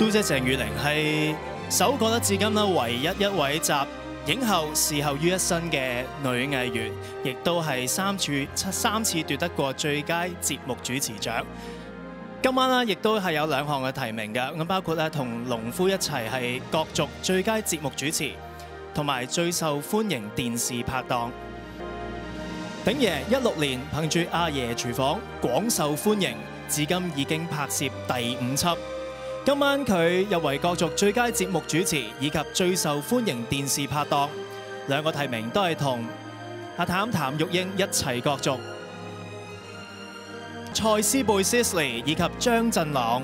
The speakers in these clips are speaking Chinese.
都姐鄭裕玲係首覺得至今啦唯一一位集影后視後於一身嘅女藝員，亦都係三次三次奪得過最佳節目主持獎。今晚啦，亦都係有兩項嘅提名嘅，咁包括咧同農夫一齊係角逐最佳節目主持，同埋最受歡迎電視拍檔。鼎爺一六年憑住《阿爺廚房》廣受歡迎，至今已經拍攝第五輯。今晚佢入圍角逐最佳節目主持以及最受歡迎電視拍檔，兩個提名都係同阿譚譚玉英一齊角逐。蔡思貝 Sisley 以及張振朗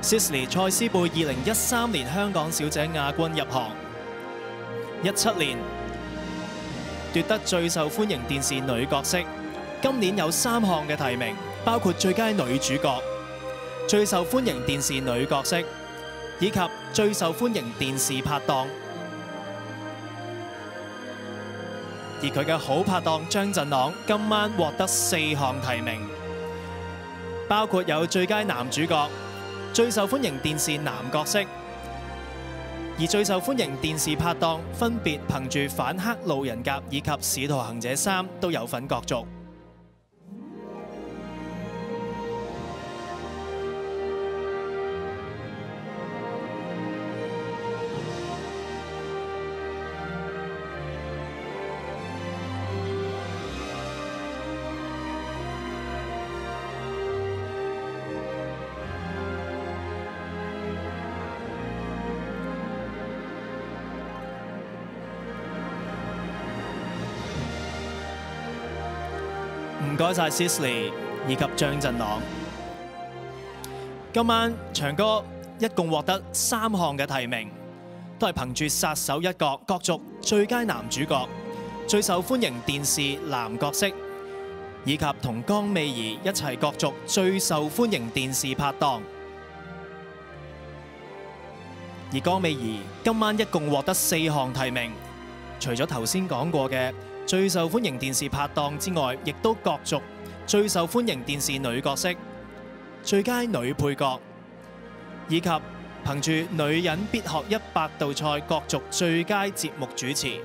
，Sisley 蔡思貝二零一三年香港小姐亞軍入行，一七年奪得最受歡迎電視女角色，今年有三項嘅提名。包括最佳女主角、最受歡迎電視女角色，以及最受歡迎電視拍檔。而佢嘅好拍檔張振朗今晚獲得四項提名，包括有最佳男主角、最受歡迎電視男角色，而最受歡迎電視拍檔分別憑住《反黑路人甲》以及《使徒行者三》都有份角逐。唔該晒 Sisley 以及張振朗。今晚長歌一共獲得三項嘅提名，都係憑住殺手一角角逐最佳男主角、最受歡迎電視男角色，以及同江美儀一齊角逐最受歡迎電視拍檔。而江美儀今晚一共獲得四項提名，除咗頭先講過嘅最受歡迎電視拍檔之外，亦都角逐最受歡迎電視女角色、最佳女配角，以及憑住女人必學一百道菜角逐最佳節目主持。